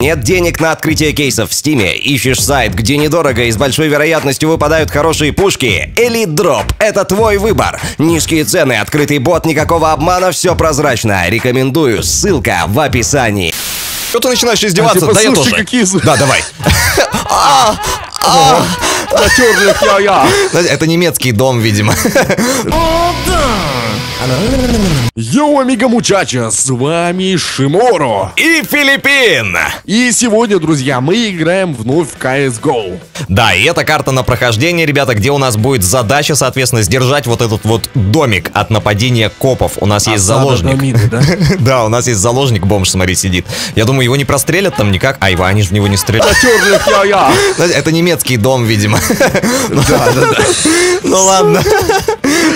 Нет денег на открытие кейсов в Стиме? Ищешь сайт, где недорого и с большой вероятностью выпадают хорошие пушки? Elite Drop – это твой выбор. Низкие цены, открытый бот, никакого обмана, все прозрачно. Рекомендую, ссылка в описании. Что ты начинаешь издеваться? типа, да я тоже. какие. Да, давай. Натерлих я-я. Это немецкий дом, видимо. Йоу, амиго мучача, с вами Шиморо. И Филиппин! И сегодня, друзья, мы играем вновь в CSGO. Да, и это карта на прохождение, ребята, где у нас будет задача, соответственно, сдержать вот этот вот домик от нападения копов. У нас есть Осада заложник. Домины, да? Да, у нас есть заложник, бомж, смотри, сидит. Я думаю, его не прострелят там никак. А, его, они же в него не стреляют. Это немецкий дом, видимо. Да, да, да. Ну ладно.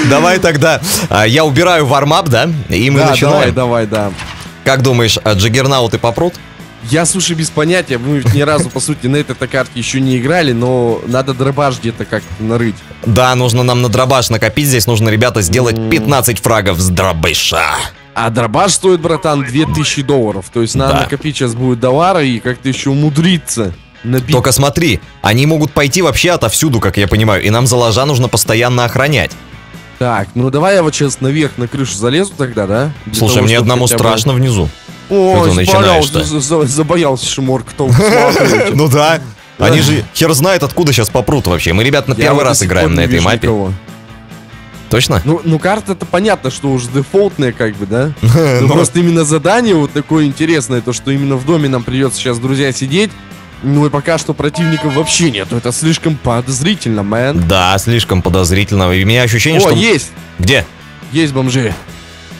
Давай тогда. а, Я убираю вармап, да? И мы Да, давай, начинаем. давай, да. Как думаешь, а джиггернауты попрут? Я, слушай, без понятия, мы ведь ни разу, по сути, на этой карте еще не играли, но надо дробаш где-то как-то нарыть. Да, нужно нам на дробаш накопить. Здесь нужно, ребята, сделать 15 фрагов с дробыша. А дробаш стоит, братан, 2000 долларов. То есть надо Да. накопить сейчас будет товара и как-то еще умудриться набить. Только смотри, они могут пойти вообще отовсюду, как я понимаю, и нам заложа нужно постоянно охранять. Так, ну давай я вот сейчас наверх на крышу залезу тогда, да? Для Слушай, того, мне одному хотя бы- страшно внизу. Ой, ты начинаешь-то. забоялся. Ну да. Они же хер знает, откуда сейчас попрут вообще. Мы, ребят, на первый раз играем на этой мапе. Точно? Ну, ну карта-то понятно, что уже дефолтная, как бы, да? Ну, Но просто именно задание вот такое интересное, то, что именно в доме нам придется сейчас, друзья, сидеть. Ну и пока что противников вообще нету. Это слишком подозрительно, мэн. Да, слишком подозрительно. И у меня ощущение, О, что... есть! Где? Есть бомжи.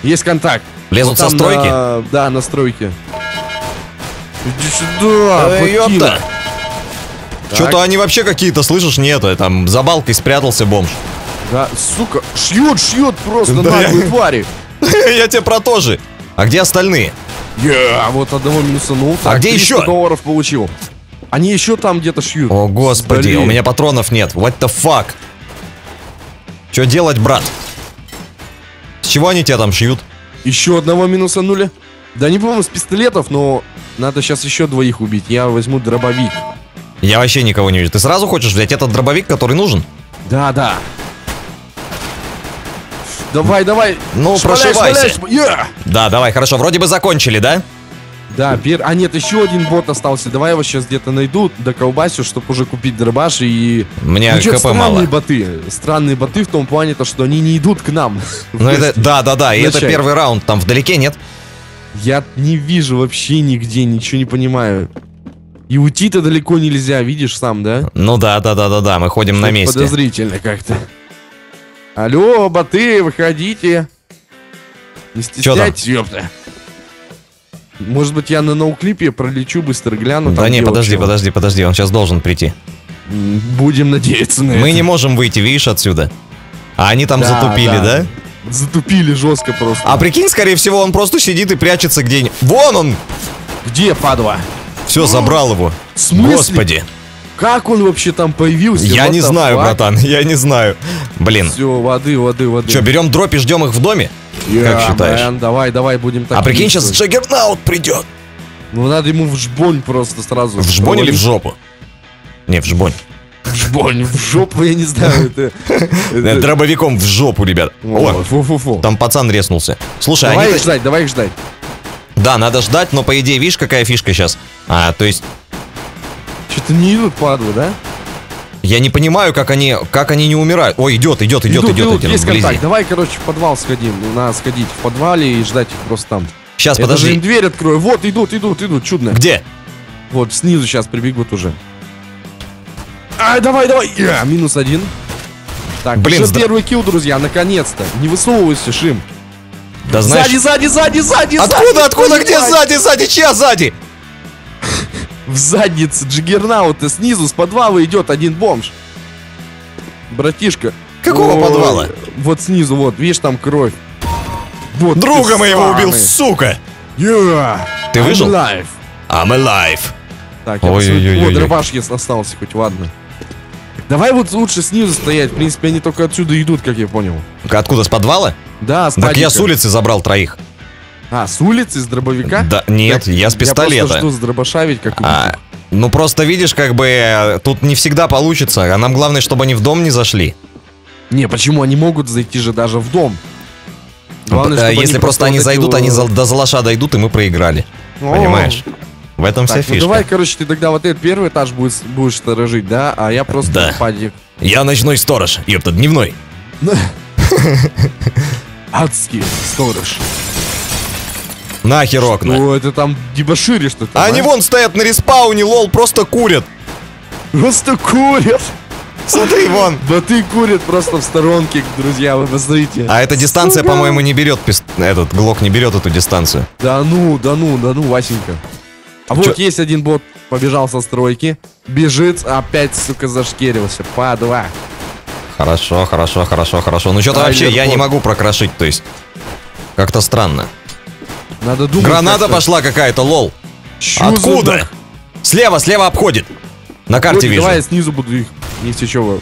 Есть контакт. Лезут Вот со стройки? на- Да, на стройке. Иди сюда, ёпта. Что-то они вообще какие-то, слышишь, нету. Там за балкой спрятался бомж. Да, сука, шьют, шьют просто Да. наглые твари. Я тебе про то же. А где остальные? Я вот одного минусанул. А Так, где 300 еще? долларов получил. Они еще там где-то шьют. О, господи, Блин. у меня патронов нет. What the fuck? Что делать, брат? С чего они тебя там шьют? Еще одного минусанули. Да не по-моему с пистолетов, но надо сейчас еще двоих убить. Я возьму дробовик. Я вообще никого не вижу. Ты сразу хочешь взять этот дробовик, который нужен? Да, да. Давай, давай. Ну, Шмаляй, прошивайся. шмаляй, шм- Я! Да, давай, хорошо. Вроде бы закончили, да? Да, пер... а нет, еще один бот остался. Давай его сейчас где-то найду, до колбасю, чтобы уже купить дробаш и... Мне Ну, ХП странные мало. боты. Странные боты в том плане, то, что они не идут к нам. Ну это, да, да, да, и это первый раунд, там вдалеке нет? Я не вижу вообще нигде, ничего не понимаю. И уйти-то далеко нельзя, видишь сам, да? Ну да, да, да, да, да, мы ходим на месте. Подозрительно как-то. Алло, боты, выходите. Не стесняйтесь, ёпта. Может быть, я на ноуклипе пролечу, быстро гляну. Да там не, подожди, вообще. подожди, подожди, он сейчас должен прийти. Будем надеяться на Мы это. не можем выйти, видишь, отсюда. А они там Да, затупили, да? Затупили жестко просто. А прикинь, скорее всего, он просто сидит и прячется где-нибудь. Вон он! Где, падла? Все, забрал его. В смысле? Господи. Как он вообще там появился? Я не знаю, братан, я не знаю. Блин. Все, воды, воды, воды. Что, берем дроп и ждем их в доме? Я, как считаешь? мэн, давай, давай, будем так а прикинь, сейчас. Джаггернаут придет. Ну, надо ему в жбонь просто сразу. В жбонь или в жопу? Не, в жбонь. В жбонь, в жопу, я не знаю, это... Э, это- Дробовиком в жопу, ребят. О, О, фу-фу-фу. там пацан резнулся. Слушай, Давай они... их ждать, давай их ждать. Да, надо ждать, но по идее, видишь, какая фишка сейчас? А, то есть, Что-то не идут падлы, да? я не понимаю, как они, как они не умирают. Ой, идет, идет, идет, идет, идет, есть вблизи. контакт. Давай, короче, в подвал сходим. Надо сходить в подвале и ждать их просто там. Сейчас, Я даже им подожди. дверь открою. Вот, идут, идут, идут, чудно. Где? Вот, снизу сейчас прибегут уже. Ай, давай, давай. Я, минус один. Так, Блин, уже здра- первый килл, друзья, наконец-то. Не высовывайся, Шим. Да знаешь... Сзади, сзади, сзади, сзади, Откуда, сзади, откуда, где сзади, сзади, чья сзади? В заднице Джиггернаута снизу с подвала идет один бомж. Братишка. Какого Ой, подвала? Вот снизу, вот, видишь, там кровь. Вот Друга моего убил, самый. сука! Yeah. Ты I'm выжил? alive. I'm alive. Так, я Ой-ой-ой-ой-ой. посмотрю. Вот дробаш если остался хоть, ладно. Давай вот лучше снизу стоять. В принципе, они только отсюда идут, как я понял. Откуда, с подвала? Да, с Так я с улицы забрал троих. А, с улицы, с дробовика? Да, нет, Так, я с Я пистолета. просто жду с дробаша ведь как А, ну просто видишь, как бы тут не всегда получится, а нам главное, чтобы они в дом не зашли. Не, почему они могут зайти же даже в дом? Главное, Э, чтобы Если просто они вот эти зайдут, вот- они до залаша дойдут, и мы проиграли. О. Понимаешь? В этом вся Так, ну фишка. давай, короче, ты тогда вот этот первый этаж будешь, будешь сторожить, да? А я просто Да. падик. Я ночной сторож, ёпта, дневной. Адский сторож. Нахер окна. Ну, это там дебошири что-то. Они а? вон стоят на респауне, лол, просто курят. Просто курят. Смотри, вон. Боты курят просто в сторонке, друзья, вы посмотрите. А эта дистанция, Сука. по-моему, не берет, этот глок не берет эту дистанцию. Да ну, да ну, да ну, Васенька. А Чё? вот есть один бот, побежал со стройки, бежит, опять, сука, зашкерился. По два. Хорошо, хорошо, хорошо, хорошо. Ну что-то Ай, вообще я легко. не могу прокрошить, то есть. Как-то странно. Надо думать. Граната как-то. пошла какая-то, лол. Чё за Откуда? нах- Слева, слева обходит. На карте Котик, вижу. Давай я снизу буду их, если чего,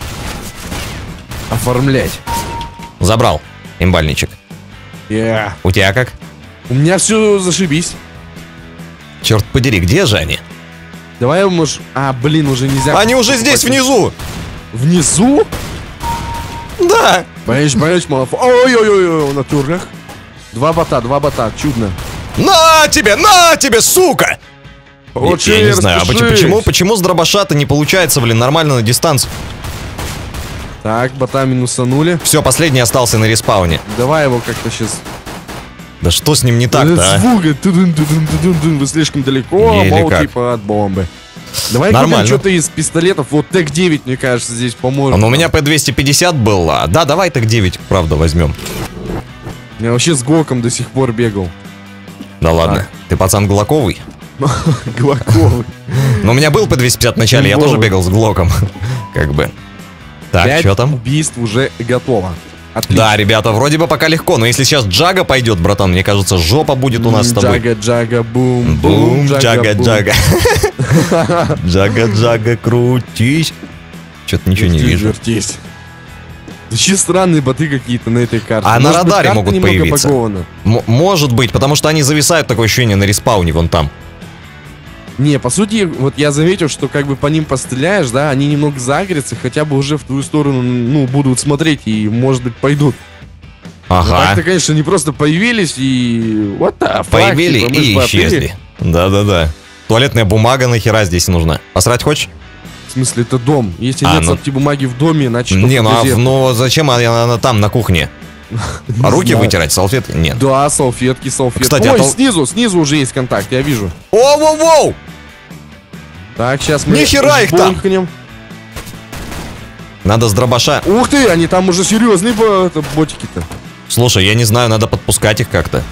оформлять. Забрал. Имбальничек. Я. У тебя как? У меня все зашибись. Черт подери, где же они? Давай, может... А, блин, уже нельзя... Они уже здесь внизу. Внизу? Да. Боишь, боишь, малоф... Ой-ой-ой, на турнах. Два бота, два бота, чудно. На тебе, на тебе, сука! Очень я, я не знаю, а почему, почему, почему с дробаша-то не получается, блин, нормально на дистанцию? Так, бота минусанули. Все, последний остался на респауне. Давай его как-то сейчас... Да что с ним не так-то, Этот а? звук, тудун, тудун, тудун, тудун, вы слишком далеко, Или мол, как? типа от бомбы. Давай Нормально. купим что-то из пистолетов. Вот ТЭК-9, мне кажется, здесь поможет. Ну, у меня P250 был. а, Да, давай так 9, правда, возьмем. Я вообще с Гоком до сих пор бегал. Да ладно. Ты пацан Глоковый? Глоковый. Но у меня был P250 в начале, я тоже бегал с Глоком. Как бы. Так, что там? убийств уже готово. Отлично. Да, ребята, вроде бы пока легко, но если сейчас Джага пойдет, братан, мне кажется, жопа будет у нас с тобой. Джага, джага, бум, Бум, джага, джага. Джага, джага, крутись. Что-то ничего не вижу. Вертись. Вообще странные боты какие-то на этой карте. А на Может быть, радаре карта могут появиться. багована? М- может быть, потому что они зависают, такое ощущение, на респауне вон там. Не, по сути, вот я заметил, что как бы по ним постреляешь, да, они немного загорятся, хотя бы уже в твою сторону, ну, будут смотреть и, может быть, пойдут. Ну, Ага. Так-то, конечно, не просто появились и... Вот так, Появили и исчезли. Да-да-да. Туалетная бумага нахера здесь нужна? Посрать хочешь? В смысле, это дом. Если А, нет ну- сапти бумаги в доме, значит, Не, ну, а ну зачем она, она там, на кухне? Не А руки знаю. вытирать, салфеты? Нет. Да, салфетки, салфетки. Кстати, а Ой, тол- снизу, снизу уже есть контакт, я вижу. Оу-воу-воу! Так, сейчас мы... Нихера их там! Надо с дробаша. Ух ты, они там уже серьезные ботики-то. Слушай, я не знаю, надо подпускать их как-то.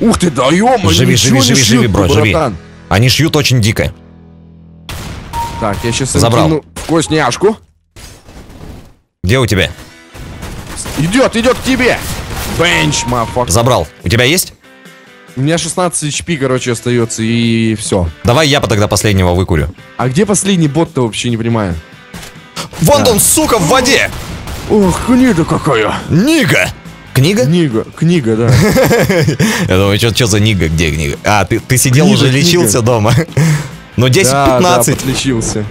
Ух ты, да ё Живи, живи, живи, живи, бро, живи. Они шьют очень дико. Так, я сейчас Забрал. вкусняшку. Где у тебя? Идет, идет к тебе. Бенч, мафак. Забрал. У тебя есть? У меня 16 HP, короче, остается, и все. Давай я тогда последнего выкурю. А где последний бот-то вообще не понимаю? Вон он, сука, в воде! Ох, книга какая. Нига! Книга? Книга, книга, да. Я думаю, что за Нига, где книга? А, ты, ты сидел Книга, уже, книга. лечился дома. Ну, Да, да, 10-15. подлечился.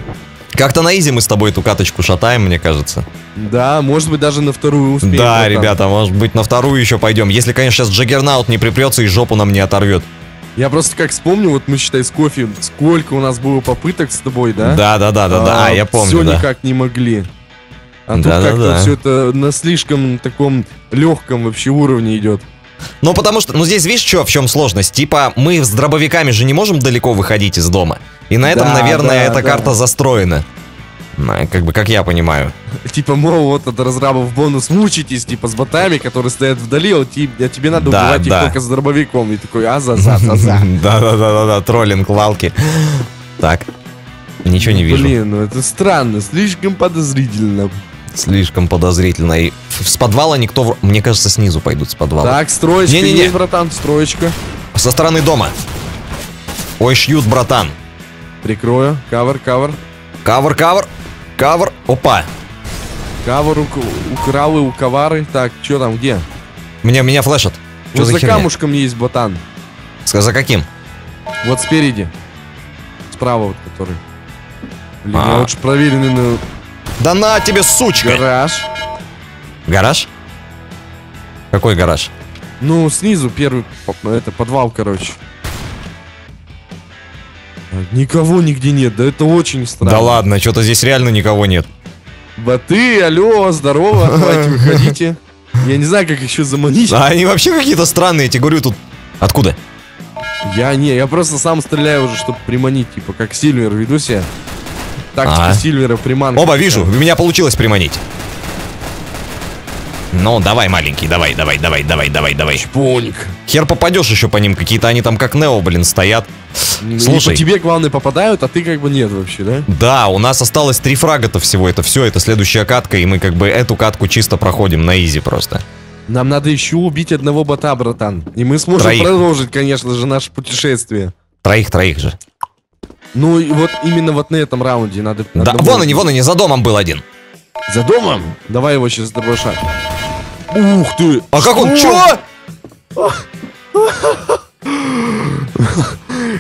Как-то на изи мы с тобой эту каточку шатаем, мне кажется. Да, может быть, даже на вторую успеем. да, братан. ребята, может быть, на вторую еще пойдем. Если, конечно, сейчас Джаггернаут не припрется и жопу нам не оторвет. Я просто как вспомню, вот мы, считай, с кофе, сколько у нас было попыток с тобой, да? Да, да, да, да, да. А, я помню, Все да. никак не могли. А тут Да-да-да. как-то все это на слишком таком легком вообще уровне идет. Ну, потому что, ну, здесь видишь, что, в чем сложность? Типа, мы с дробовиками же не можем далеко выходить из дома. И на этом, Да, наверное, да, эта да. карта застроена. Как бы, как я понимаю. Типа, мол, вот от разрабов бонус мучитесь, типа, с ботами, которые стоят вдали, а ти- а тебе надо Да, убивать да. их только с дробовиком. И такой, а за за за за Да-да-да-да, троллинг валки. Так, ничего не вижу. Блин, ну это странно, слишком подозрительно. Слишком подозрительно. И с подвала никто... в- Мне кажется, снизу пойдут с подвала. Так, строечка Не-не-не. есть, братан, строечка. Со стороны дома. Ой, шьют, братан. Прикрою. Кавер, кавер. Кавр, кавр, кавр. Опа. Кавер у, у кралы, у ковары. Так, что там, где? Меня, меня флешат. Что Вот за за херня? камушком есть ботан. За каким? Вот спереди. Справа вот который. Блин, А. я лучше проверенный на Да на тебе, сучка! гараж. Гараж? Какой гараж? Ну, снизу первый, это подвал, короче. Никого нигде нет, да это очень странно. Да ладно, что-то здесь реально никого нет. Боты, алло, здорово, давайте выходите. Я не знаю, как еще заманить. А они вообще какие-то странные, я тебе говорю, тут... Откуда? Я не, я просто сам стреляю уже, чтобы приманить, типа, как Сильвер веду себя. Тактика А. Сильвера приманка. Оба, вижу, у меня получилось приманить. Ну, давай, маленький, давай, давай, давай, давай, давай, давай. Чпоник. Хер попадешь еще по ним, какие-то они там как Нео, блин, стоят. Слушай. по тебе, главное, попадают, а ты как бы нет вообще, да? Да, у нас осталось три фрага-то всего, это все, это следующая катка, и мы как бы эту катку чисто проходим на изи просто. Нам надо еще убить одного бота, братан. И мы сможем Троих. продолжить, конечно же, наше путешествие. Троих, троих же. Ну, и вот именно вот на этом раунде надо... Да, одного- вон они, вон они, за домом был один. За домом? Давай его сейчас дробаша. Ух ты! А как он, чё?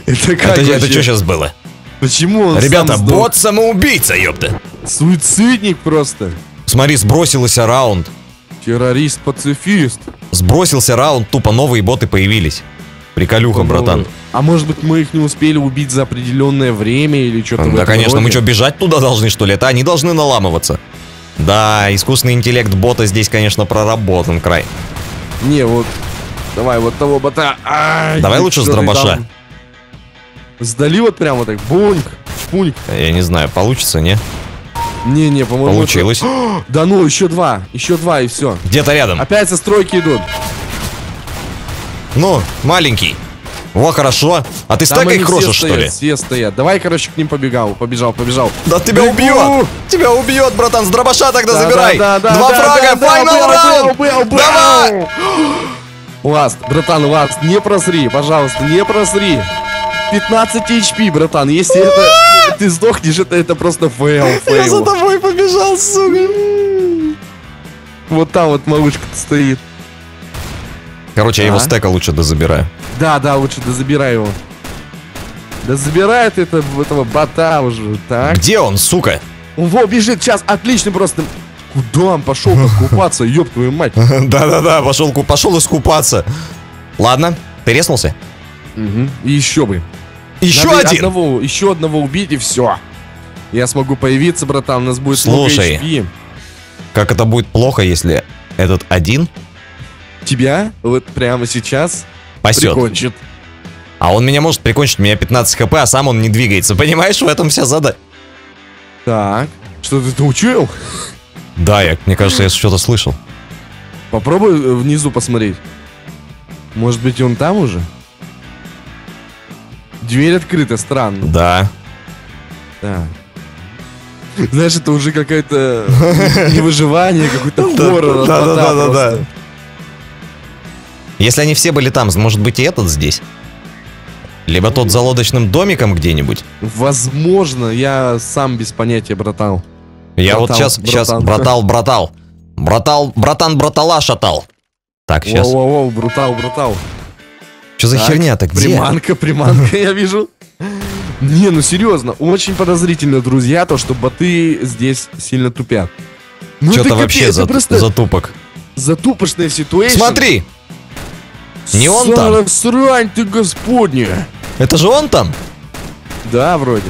Это как Это, что сейчас было? Почему он Ребята, бот самоубийца, ёпта. Суицидник просто. Смотри, сбросился раунд. Террорист-пацифист. Сбросился раунд, тупо новые боты появились. Приколюха, братан. А может быть мы их не успели убить за определенное время или что-то Да, конечно, мы роде? что, бежать туда должны, что ли? Это они должны наламываться. Да, искусственный интеллект бота здесь, конечно, проработан край. Не, вот... Давай, вот того бота. Ай, Давай лучше с дробаша. там? Сдали вот прямо так. Буньк. Шпуньк. Я не знаю, получится, не? Не-не, по-моему... Получилось. это- Да ну, еще два. Еще два и все. Где-то рядом. Опять со стройки идут. Ну, маленький. Во, хорошо. А ты они их крошишь, что ли? Все стоят. Давай, короче, к ним побегал. Побежал, побежал. Да тебя Бегу! убьет! Тебя убьет, братан, с дробаша тогда забирай! Да, да, да, Два да, фрага, да, да, файнал убил, раунд! убил, убил, убил. Давай! Last, братан, last, не просри, пожалуйста, не просри. 15 HP, братан, если это ты сдохнешь, это, это просто fail, Я за fail. тобой побежал, сука! Вот там вот малышка стоит. Короче, я его А? стека лучше дозабираю. Да, да, лучше да забирай его. Да забирает это этого бота уже, так. Где он, сука? Во, бежит, сейчас, отлично просто. Куда он пошел купаться, ёб твою мать. Да-да-да, пошел, ку- пошел искупаться. Ладно, ты резнулся? Мгм, И еще бы. Еще Надо один! Одного, еще одного убить и все. Я смогу появиться, братан, у нас будет Слушай. много HP. Как это будет плохо, если этот один Тебя вот прямо сейчас пасет? прикончит. А он меня может прикончить, у меня 15 хп, а сам он не двигается. Понимаешь, в этом вся задача. Так, что ты учуял? Да, я, мне кажется, я что-то слышал. Попробуй э, внизу посмотреть. Может быть, он там уже? Дверь открыта, странно. Да. Да. Знаешь, это уже какое-то не выживание, какой-то хоррор. от Если они все были там, может быть и этот здесь? Либо тот за лодочным домиком где-нибудь. Возможно, я сам без понятия, братан. Я вот Братал, сейчас, сейчас, братан. братал, братал. Братал, братан, братала шатал. Так, сейчас. Воу-воу-воу, брутал, брутал. Что за Так, херня-то? Где? Приманка, приманка, я вижу. Не, ну серьезно, очень подозрительно, друзья, то, что боты здесь сильно тупят. Ну Что-то вообще за, просто затупок. затупочная ситуация. Смотри, не он там? Срань ты, господня. это же он там? Да, вроде.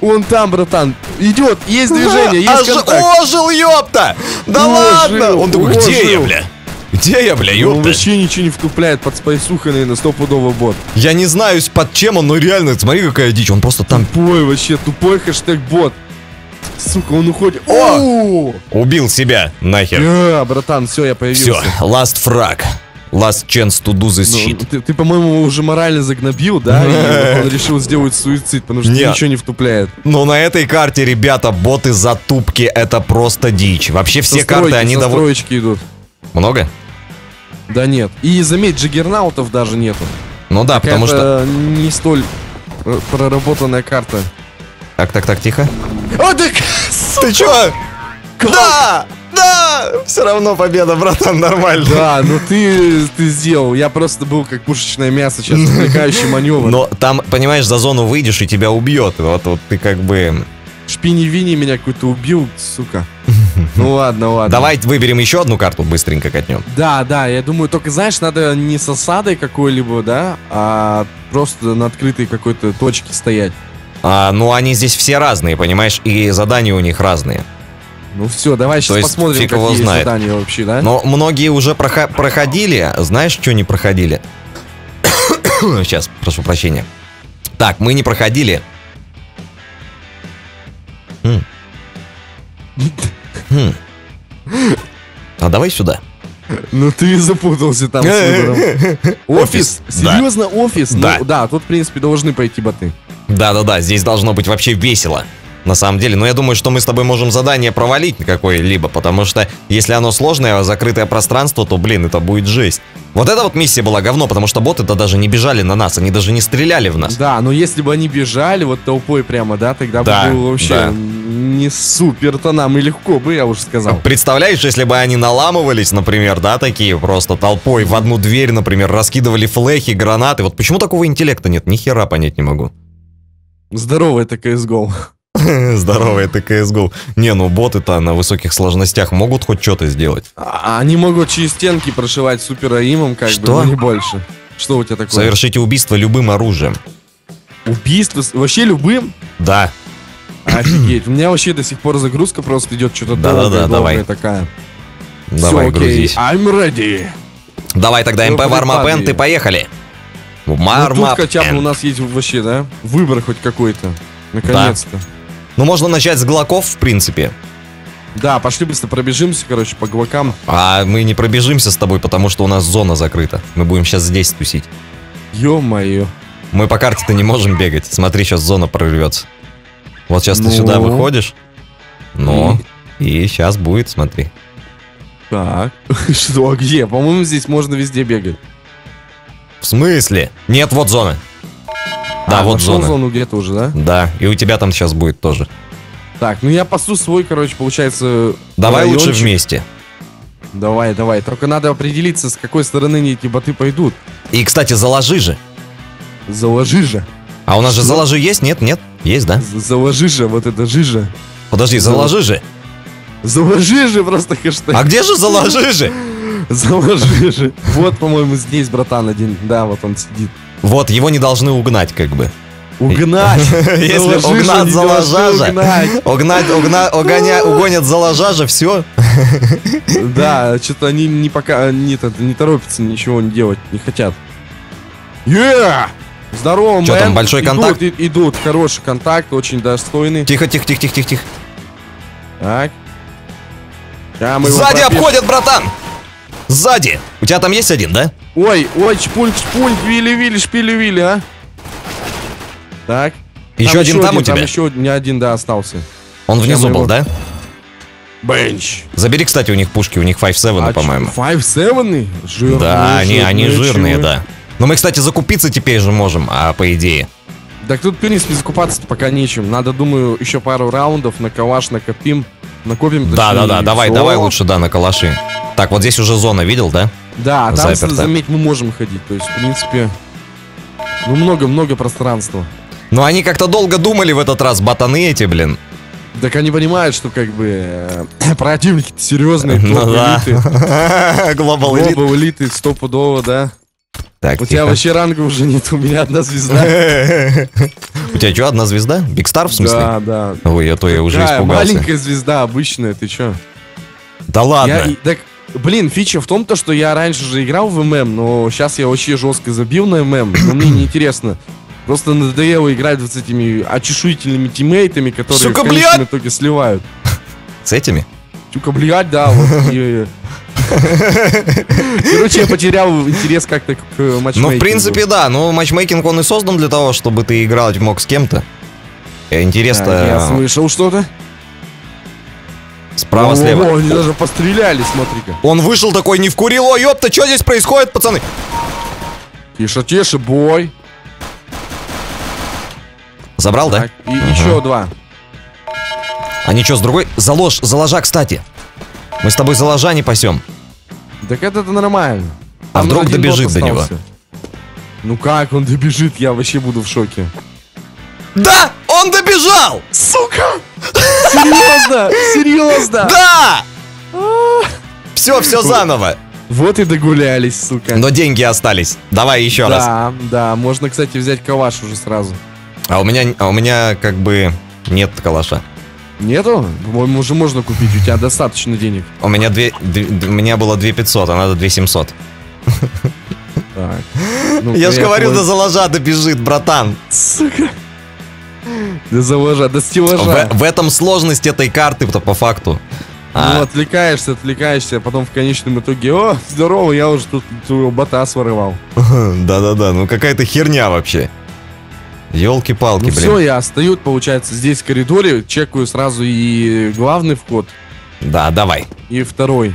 Он там, братан. Идет, есть движение, А, есть ож- контакт. Ожил, ёпта! Да Ожил, ладно! Он такой, где я, ожил. бля? Где я, бля, Он ёпта? вообще ничего не втупляет под спайсухой, наверное, стопудово бот. Я не знаю, под чем он, но реально, смотри, какая дичь. Он просто там Тупой вообще, тупой хэштег бот. Сука, он уходит. О! Убил себя, нахер. Да, братан, все, я появился. Все, last frag. Last chance to do this Ну, shit. ты, ты, по-моему, уже морально загнобил, да? И он решил сделать суицид, потому что Нет. ничего не втупляет. Но на этой карте, ребята, боты затупки это просто дичь. Вообще все карты, они довольно... идут. Много? Да нет. И заметь, джиггернаутов даже нету. Ну да, потому что... Не столь э, проработанная карта. Так, так, так, тихо. О, так... Ты чё? Да! Да! Все равно победа, братан, нормально. Да, ну ты, ты сделал. Я просто был как пушечное мясо сейчас, отвлекающий маневр. Но там, понимаешь, за зону выйдешь и тебя убьет. Вот, вот ты как бы... Шпини-вини меня какой-то убил, сука. Ну ладно, ладно. Давай выберем еще одну карту, быстренько катнем. Да, да, я думаю, только, знаешь, надо не с осадой какой-либо, да, а просто на открытой какой-то точке стоять. А, ну, они здесь все разные, понимаешь, и задания у них разные. Ну все, давай сейчас есть посмотрим, фиг его какие знает. задания вообще, да? Но многие уже прохо- проходили. Знаешь, что не проходили? Сейчас, прошу прощения. Так, мы не проходили. М. Хм. А давай сюда. Ну ты запутался там с выбором. Офис? Да. Серьезно, офис? Да. Ну да, тут, в принципе, должны пойти боты. Да-да-да, здесь должно быть вообще весело. На самом деле, но я думаю, что мы с тобой можем задание провалить какое-либо, потому что если оно сложное, закрытое пространство, то, блин, это будет жесть. Вот эта вот миссия была говно, потому что боты-то даже не бежали на нас, они даже не стреляли в нас. Да, но если бы они бежали вот толпой прямо, да, тогда Да, бы было вообще да. не супер-то нам и легко бы, я уже сказал. Представляешь, если бы они наламывались, например, да, такие просто толпой в одну дверь, например, раскидывали флехи, гранаты. Вот почему такого интеллекта нет? Ни хера понять не могу. Здоровая такая CSGO. Здоровый это CSGO. Не, ну боты-то на высоких сложностях могут хоть что-то сделать. А они могут через стенки прошивать супер аимом, как Что? бы, но не больше. Что у тебя такое? Совершите убийство любым оружием. Убийство? Вообще любым? Да. Офигеть. У меня вообще до сих пор загрузка просто идет что-то Да-да-да, долгая, долгая давай. такая. Давай, Всё, окей, грузись. I'm ready. Давай тогда Ну, МП Вармапен, припадли. ты поехали. Ну, тут хотя бы у нас есть вообще, да? Выбор хоть какой-то. Наконец-то. Ну, можно начать с глоков, в принципе. Да, пошли быстро пробежимся, короче, по глокам. А мы не пробежимся с тобой, потому что у нас зона закрыта. Мы будем сейчас здесь тусить. Ё-моё. Мы по карте-то не можем бегать. Смотри, сейчас зона прорвется. Вот сейчас ты Ну? сюда выходишь. Ну, и сейчас будет, смотри. Так. Что, где? По-моему, здесь можно везде бегать. В смысле? Нет, вот зона. Да, А, вот зона. зону где-то уже, да? Да, и у тебя там сейчас будет тоже. Так, ну я пасу свой, короче, получается... Давай лучше райончик. вместе. Давай, давай. Только надо определиться, с какой стороны эти боты пойдут. И, кстати, заложи же. Заложи же. А у нас же заложи есть? Нет, нет? Есть, да? Заложи же, вот это жижа. Подожди, заложи же. Заложи же просто хэштег. А где же заложи же? Заложи же. Вот, по-моему, здесь, братан, один. Да, вот он сидит. Вот, его не должны угнать, как бы. Угнать. Если угнать должны же. угнать. Угнать, угна- угоня- угонят заложа же, все. Да, что-то они не пока не, не торопятся ничего не делать, не хотят. Yeah! Здорово, Чё там, большой Идут, контакт? и- идут, хороший контакт, очень достойный. Тихо, тихо, тихо, тихо, тихо. Так. Сзади обходят, братан! Сзади! У тебя там есть один, да? Ой, ой, чпунь, чпунь, вили-вили, шпили-вили, а. Так. Еще один там у тебя? Там еще не один, да, остался. Он внизу был, его- да? Бенч. Забери, кстати, у них пушки, у них 5-7, А по-моему. 5-7? Жирные, Да, они, они жирные, чего? да. Но мы, кстати, закупиться теперь же можем, а по идее. Так тут, в принципе, закупаться пока нечем. Надо, думаю, еще пару раундов на калаш накопим. Накопим. Да, да, да, давай, давай лучше, да, на калаши. Так, вот здесь уже зона, видел, да? Да, а там, Заперто. заметь, мы можем ходить. То есть, в принципе, ну, много-много пространства. Но они как-то долго думали в этот раз, ботаны эти, блин. Так они понимают, что как бы э, противники серьезные, Ну топ да. элиты. Global Elite. Глобал элиты, стопудово, да. Так, У тебя тихо. вообще ранга уже нет, у меня одна звезда. У тебя что, одна звезда? Big star, в смысле? Да, да. Ой, а то я уже испугался. маленькая звезда, обычная, ты чё? Да ладно. Так, блин, фича в том, то, что я раньше же играл в ММ, но сейчас я вообще жестко забил на ММ, но мне неинтересно. Просто надоело играть вот с этими очешуительными тиммейтами, которые Сука, в конечном блядь! итоге сливают. С этими? Сука, блядь, да, вот. и- Короче, я потерял интерес как-то к матчмейкингу. Ну, в принципе, да. Ну, матчмейкинг, он и создан для того, чтобы ты играть мог с кем-то. Интересно, Так, я слышал что-то. справа, О, слева. о, они даже постреляли, смотри-ка. Он вышел такой, не вкурил. Ой, ёпта, что здесь происходит, пацаны? Тише, тише, бой. Забрал, да? Так, и еще два. А ничего, с другой... Залож, заложа, кстати. Мы с тобой за ложа не пасем. Так это-то нормально. А Там вдруг добежит до него? Ну как он добежит, я вообще буду в шоке. Да! Он добежал! Сука! Серьезно? Серьезно? Да! Все, все заново. Вот и догулялись, сука. Но деньги остались. Давай еще раз. Да, да, можно, кстати, взять калаш уже сразу. А у меня, а у меня как бы нет калаша. Нету? По-моему, уже можно купить, у тебя достаточно денег. У меня две, две- у меня было 2500, а надо 2700. Так. Ну, Я же говорю, твой- да за ложа добежит, братан. Сука. Да заложа, В, стеллажа. в этом сложность этой карты-то по факту. Ну, А, отвлекаешься, отвлекаешься, а потом в конечном итоге, о, здорово, я уже тут твоего бота сварывал. Да-да-да, ну какая-то херня вообще. Елки-палки, Ну блин. все, я стою, получается, здесь в коридоре, чекаю сразу и главный вход, Да, давай. и второй.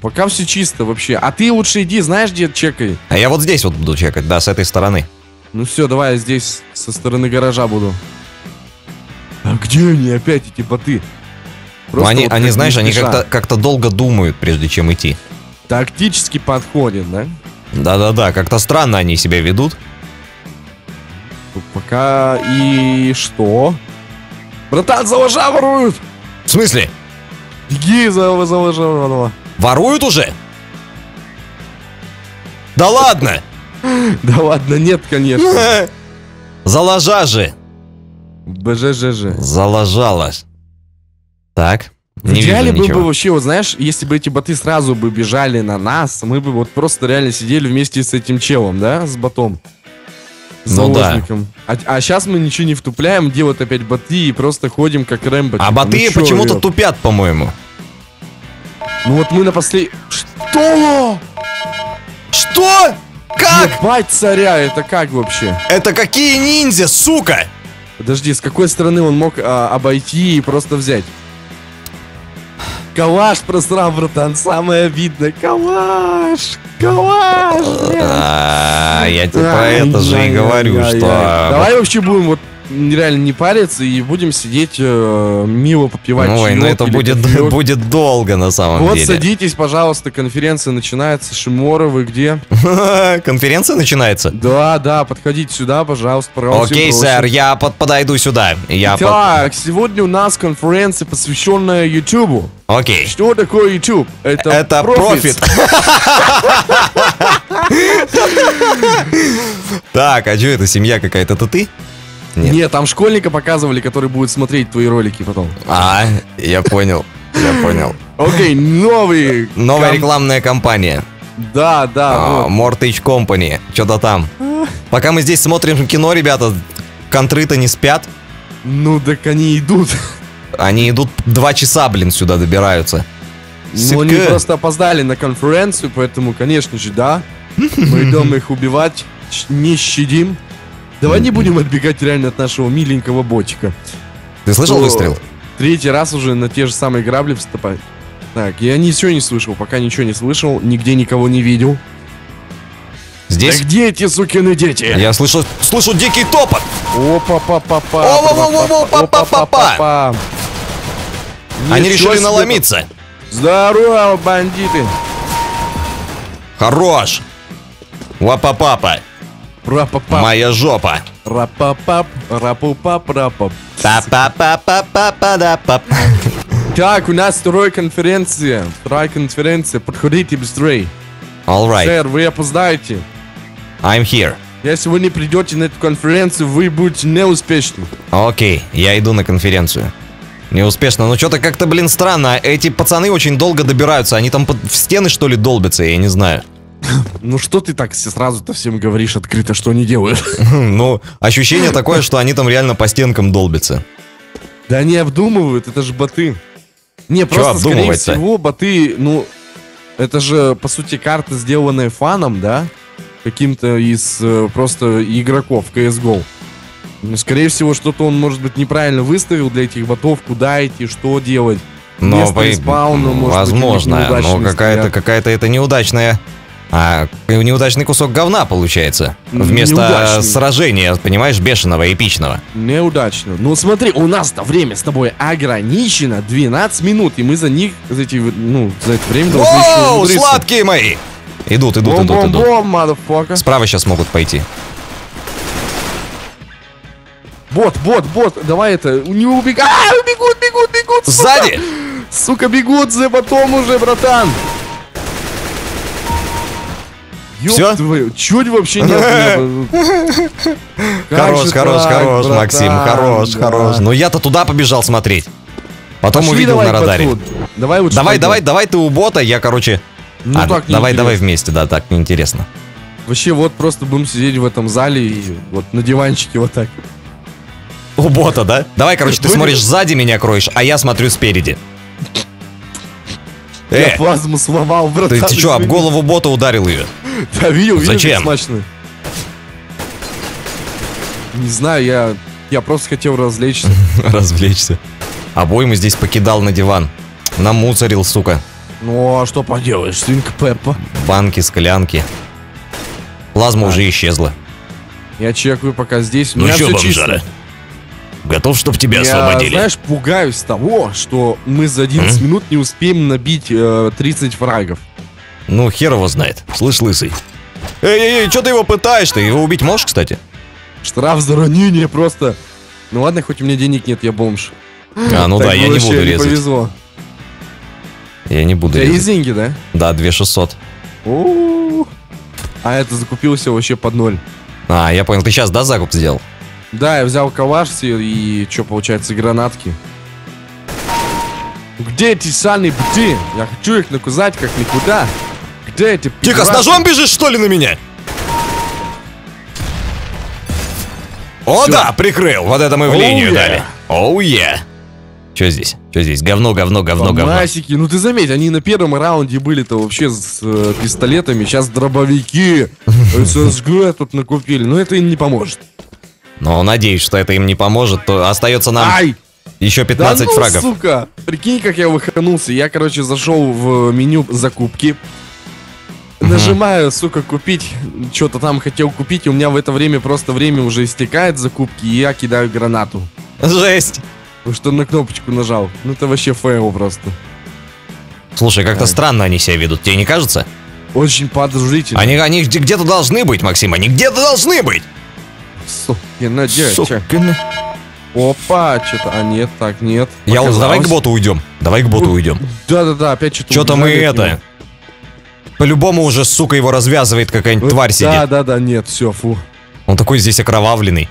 Пока все чисто вообще. А ты лучше иди, знаешь, где чекай? А я вот здесь вот буду чекать, да, с этой стороны. Ну все, давай я здесь со стороны гаража буду. А где они опять, эти боты? Ну, Просто они, вот они знаешь, они как-то как долго думают, прежде чем идти. Тактически подходят, да? Да-да-да, как-то странно они себя ведут. Пока и что? Братан, заложа воруют! В смысле? Беги за заложа Воруют уже? Да ладно! Да ладно, нет, конечно. Заложа же! БЖЖЖ. Заложалась. Так. В Не идеале бы, бы вообще, вот знаешь, если бы эти боты сразу бы бежали на нас, мы бы вот просто реально сидели вместе с этим челом, да, с ботом. С Ну да. заложником. А, сейчас мы ничего не втупляем, где вот опять боты и просто ходим как Рэмбо. А типа, боты ну почему-то тупят, по-моему. Ну вот мы на послед... Что? Что? Как? Ебать царя, это как вообще? Это какие ниндзя, сука? Подожди, с какой стороны он мог а, обойти и просто взять? Калаш просрал, братан, самое обидное. Калаш! Калаш! А, я тебе про это же и говорю, что... ай. Давай вообще будем вот реально не париться и будем сидеть э, мило попивать Ой, ну это будет, будет долго на самом Вот деле. садитесь, пожалуйста, конференция начинается. Шимора, вы где? Конференция начинается? Да, да, подходите сюда, пожалуйста, пожалуйста. Окей, сэр, я под- подойду сюда. Я под- Так, сегодня у нас конференция, посвященная Ютубу. Окей. Что такое YouTube? Это, Это профит. профит. Так, а что это, семья какая-то? Это ты? Нет. Нет, там школьника показывали, который будет смотреть твои ролики потом. А, я понял. Я понял. Окей, новый. Новая рекламная кампания. Да, да. А. Mortage Company. Что-то там. Пока мы здесь смотрим кино, ребята, контры-то не спят. Ну, так они идут. Они идут два часа, блин, сюда добираются. Ну, они просто опоздали на конференцию, поэтому, конечно же, да. Мы идем их убивать, не щадим. Давай не будем отбегать реально от нашего миленького ботика. Ты слышал выстрел? Третий раз уже на те же самые грабли вступать. Так, я ничего не слышал, пока ничего не слышал, нигде никого не видел. Здесь? Да где эти сукины дети? Я слышу, слышу дикий топот. опа па па па О-во-во-во-во-па-па-па. Они решили наломиться. Здорово, бандиты! Хорош. Вапа-папа. Рапапап, Моя жопа. рапапап, рапупап, рапап. Па-па-па-па-па-да-пап. Так, у нас вторая конференция. Вторая конференция. Подходите быстрее. All right, Сэр, вы опоздаете. I'm here. Если вы не придете на эту конференцию, вы будете неуспешны. Окей, я иду на конференцию. Неуспешно, но что-то как-то, блин, странно. Эти пацаны очень долго добираются. Они там под- в стены, что ли, долбятся, я не знаю. Ну что ты так сразу-то всем говоришь открыто, что не делаешь? Ну, ощущение такое, что они там реально по стенкам долбятся. Да они обдумывают, это же боты. Не, просто, скорее всего, боты, ну, это же, по сути, карта, сделанная фаном, да? Каким-то из э, просто игроков CSGO. Ну, скорее всего, что-то он, может быть, неправильно выставил для этих ботов, куда идти, что делать. Но Место по- респауна, может быть, возможно, неудачно но какая-то какая-то это неудачная А неудачный кусок говна получается. Вместо Неудачный. сражения, понимаешь, бешеного, эпичного. Неудачно. Ну смотри, у нас-то время с тобой ограничено 12 минут, и мы за них, за эти, ну, за это время должны еще Воу, умудриться. сладкие мои! Идут, идут, идут, идут. Бом-бом-бом. Справа сейчас могут пойти. Бот, бот, бот, давай это, не убегай. А, бегут, бегут, бегут, сука. Сзади! Сука, бегут за потом уже, братан. Ёб твою, чуть вообще нет. Как Хорош, хорош, хорош? Максим, хорош, хорош. Ну я-то туда побежал смотреть. Потом увидел на радаре. Давай лучше Давай, давай, давай ты у бота, я, короче... Ну А, так давай, давай вместе, да, так неинтересно. Вообще вот просто будем сидеть в этом зале и вот на диванчике вот так. У бота, да? Давай, короче, ты смотришь сзади меня кроешь, а я смотрю спереди. Я Э, плазму сломал, ты, братан. ты что, об голову бота ударил ее? Да, видел, видел, Зачем? смачно. Не знаю, я, я просто хотел развлечься. Развлечься. Обойму здесь покидал на диван. Намуцарил, сука. Ну, а что поделаешь, свинка Пеппа. Банки, склянки. Плазма уже исчезла. Я чекаю пока здесь. Ну чё, всё чисто. Готов, чтобы тебя Я, освободили? знаешь, пугаюсь того, что мы за 11 минут не успеем набить э, 30 фрагов. Ну, хер его знает. Слышь, лысый. Эй-эй-эй, что ты его пытаешь? Ты его убить можешь, кстати? Штраф за ранение просто. Ну ладно, хоть у меня денег нет, я бомж. А, ну Так да, я не буду резать. повезло. Я не У буду тебя есть деньги, да? Да, 2600. О, А это закупился вообще под ноль. А, я понял, ты сейчас, да, закуп сделал? Да, я взял калаш и что получается, гранатки. Где эти сальные бты? Я хочу их наказать как никуда. Где эти Тихо, с пидорасы? ножом бежишь, что ли, на меня? О, Всё. да, прикрыл. Вот это мы в Оу, линию yeah. дали. Оу, е. Что здесь? Что здесь? Говно, говно, говно, говно. Фамасики. Ну ты заметь, они на первом раунде были-то вообще с э, пистолетами, сейчас дробовики, ССГ тут накупили. Но это им не поможет. Но надеюсь, что это им не поможет, то остается нам Ай! еще Да 15 ну, фрагов. сука! Прикинь, как я выханулся. Я, короче, зашел в меню закупки. Нажимаю, сука, купить. Что-то там хотел купить, и у меня в это время просто время уже истекает закупки, и я кидаю гранату. Жесть. Потому что на кнопочку нажал. Ну это вообще фейл просто. Слушай, как-то странно они себя ведут, тебе не кажется? Очень подозрительно. Они, они где- где-то должны быть, Максим, они где-то должны быть! Сукина девча. Сукины. Опа, что-то. А нет, так, нет. Я вот, давай к боту уйдем. Давай к боту уйдем. Да-да-да, опять что-то Что-то мы это... По-любому уже, сука, его развязывает какая-нибудь тварь сидит. Да-да-да, нет, все, фу. Он такой здесь окровавленный.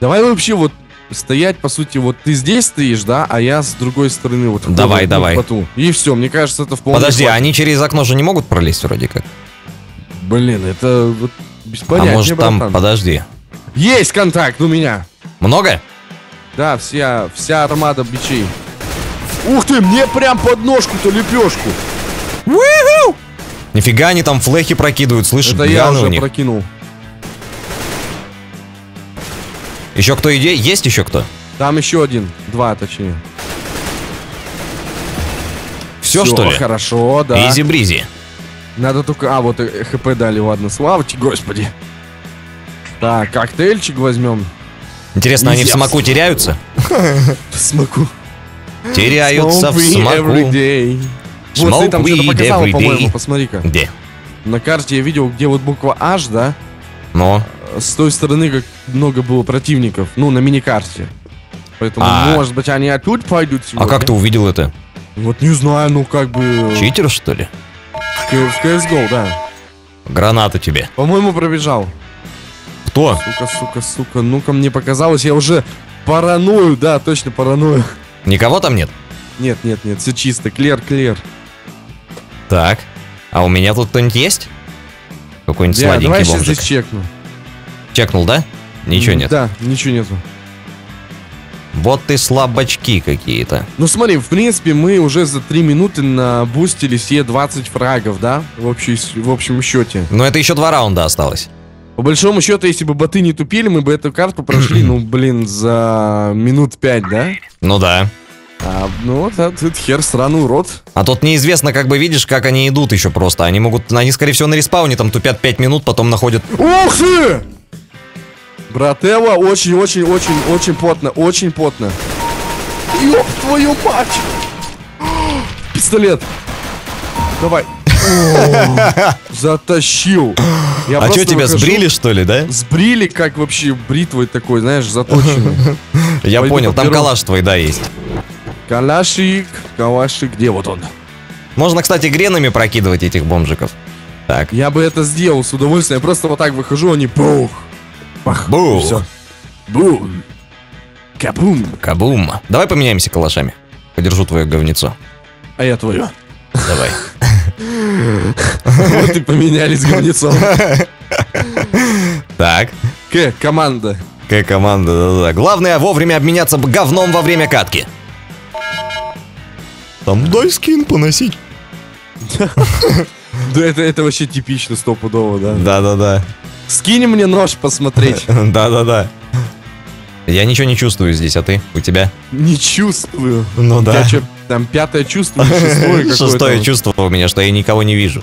Давай вообще вот стоять, по сути, вот ты здесь стоишь, да, а я с другой стороны вот. Давай, ну, давай. в поту. И все, мне кажется, это вполне Подожди, хватит. они через окно же не могут пролезть вроде как? Блин, это вот без а понятия, может там, братан. подожди. Есть контакт у меня. Много? Да, вся, вся армада бичей. Ух ты, мне прям под ножку-то лепешку. Нифига они там флехи прокидывают, слышишь, Это я уже прокинул. Еще кто идея? Есть еще кто? Там еще один, два точнее. Все, Всё, что ли? Хорошо, да. Изи-бризи. Надо только... А, вот э, хп дали, ладно. Тебе, господи. Так, коктейльчик возьмем. Интересно, они в смоку теряются? Смоку. Теряются в смоку. Вот, ты там что-то every по-моему, посмотри-ка. Где? На карте я видел, где вот буква H, да? Ну, С той стороны, как много было противников. Ну, на миникарте. Поэтому, А. может быть, они оттуда пойдут а сегодня. как ты увидел это? Вот не знаю, ну, как бы... Читер, что ли? В в CSGO, да. Граната тебе. По-моему, пробежал. Кто? Сука, сука, сука. Ну-ка, мне показалось, я уже параною, да, точно параною. Никого там нет? Нет, нет, нет, все чисто, клер, клер. Так. А у меня тут кто-нибудь есть? Какой-нибудь Да, давай сладенький сейчас бомжик. здесь чекну. Чекнул, да? Ничего нет. Да, ничего нету. Вот ты слабачки какие-то. Ну смотри, в принципе, мы уже за 3 минуты набустили все 20 фрагов, да? В, общей, в общем счете. Но это еще два раунда осталось. По большому счету, если бы боты не тупили, мы бы эту карту прошли, ну, блин, за минут 5, да? Ну да. А, ну, да, тут хер сраный урод. А тут неизвестно, как бы видишь, как они идут еще просто. Они могут, они, скорее всего, на респауне там тупят 5 минут, потом находят... Ух ты! Брателло, очень-очень-очень-очень плотно, очень плотно. Ёб твою мать! Пистолет. Давай. Затащил. Я а что, тебя выхожу, сбрили, что ли, да? Сбрили, как вообще бритвой такой, знаешь, заточенный. Я Пойду понял, там калаш твой, да, есть. Калашик, калашик, где вот он? Можно, кстати, гренами прокидывать этих бомжиков. Так. Я бы это сделал с удовольствием. Я просто вот так выхожу, они бух. Бах. Бух. Все. Бум. Кабум. Кабум. Давай поменяемся калашами. Подержу твое говнецо. А я твое. Давай. Вот и поменялись говнецом. Так. К, команда. Какая команда, да-да-да. Главное вовремя обменяться б- говном во время катки. Там дай скин поносить. Да это, это вообще типично, стопудово, да. Да-да-да. Скинь мне нож посмотреть. Да-да-да. Я ничего не чувствую здесь, а ты? У тебя? Не чувствую. Ну Я что, там пятое чувство, шестое? Шестое чувство у меня, что я никого не вижу.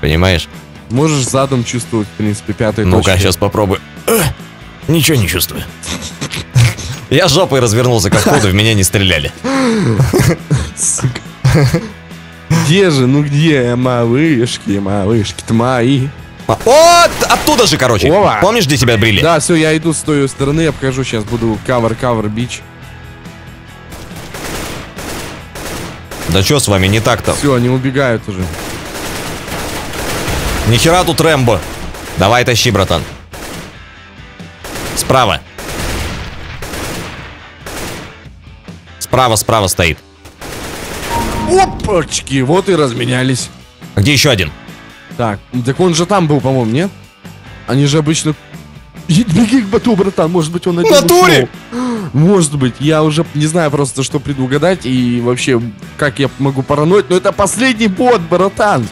Понимаешь? Можешь задом чувствовать, в принципе, пятое Ну-ка, сейчас попробую. Ничего не чувствую. Я жопой развернулся к входу, в меня не стреляли. Сука. Где же, ну где малышки, малышки-то мои? Вот! Оттуда же, короче. Опа. Помнишь, где тебя брили? Да, все, я иду с той стороны, обхожу, сейчас буду cover-cover bitch. Да что с вами не так-то? Все, они убегают уже. Нихера тут Рэмбо. Давай тащи, братан. Справа. Справа, справа стоит. Опачки, вот и разменялись. А Где еще один? Так, так он же там был, по-моему, нет? Они же обычно... Беги к бату, братан, может быть он один натуре? Может быть, я уже не знаю просто, что предугадать и вообще, как я могу параноить, но это последний бот, братан.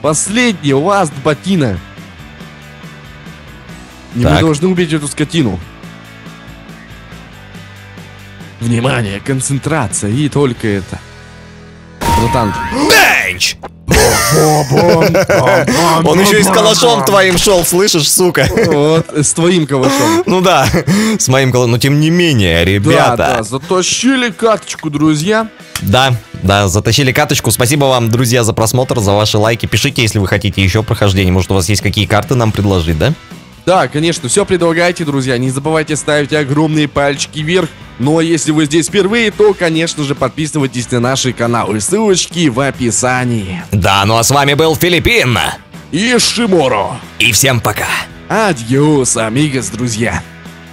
Последний, ласт ботина. И мы должны убить эту скотину. Внимание, концентрация и только это. Братан. Бенч! Он еще и с калашом твоим шел, слышишь, сука? Вот, с твоим калашом. Ну да, с моим калашом. Но тем не менее, Да, да, ребята. затащили каточку, друзья. Да, да, затащили каточку. Спасибо вам, друзья, за просмотр, за ваши лайки. Пишите, если вы хотите еще прохождение. Может, у вас есть какие карты нам предложить, да? Да, конечно, все предлагайте, друзья. Не забывайте ставить огромные пальчики вверх. Ну а если вы здесь впервые, то, конечно же, подписывайтесь на наши каналы. Ссылочки в описании. Да, ну а с вами был Филиппин. И Шиморо. И всем пока. Адьос, амигос, друзья.